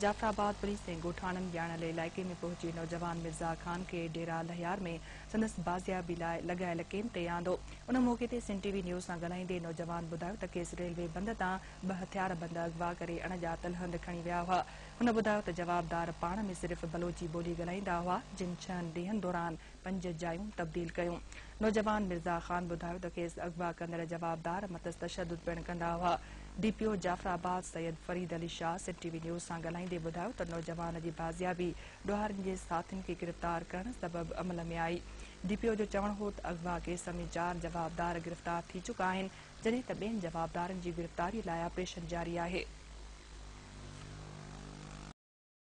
Jafrabad police ने गोठाणन ॼाणल इलाइक़े में पहुची नौजवान मिर्ज़ा ख़ान खे डेरा लहियार में संदसि बाज़ियाबी लाइ लॻायल कैम्प ते आंदो। उन मौक़े ते सिंध टीवी न्यूज़ सां ॻाल्हाईंदे नौजवान ॿुधायो त खेसि रेलवे बंद तां हथियार बंद अगवा करे अण जा तलहंद खणी विया हुआ। हुन ॿुधायो त जवाबदार पाण में सिर्फ़ बलोची ॿोली ॻाल्हाईंदा हुआ, जिन छहनि ॾींहनि दौरान पंज जायूं तब्दील कयूं। नौजवान मिर्ज़ा ख़ान ॿुधायो त खेसि अगवा कंदड़ जवाबदार मतस तशदुद पिणु कंदा हुआ। DPO Jafarabad Syed Farid Ali Shah Sindh TV news सां ॻाल्हाईंदे ॿुधायो त नौजवान जी बाज़ियाबी ॾोहारनि जे साथियुनि खे गिरफ़्तार करण सबबि अमल में आई। डीपीओ जो चवण हो त अगवा केस में चार जवाबदार गिरफ़्तार थी चुका आहिनि त ॿियनि जवाबदारनि जी गिरफ़्तारी लाइ ऑपरेशन जारी आहे।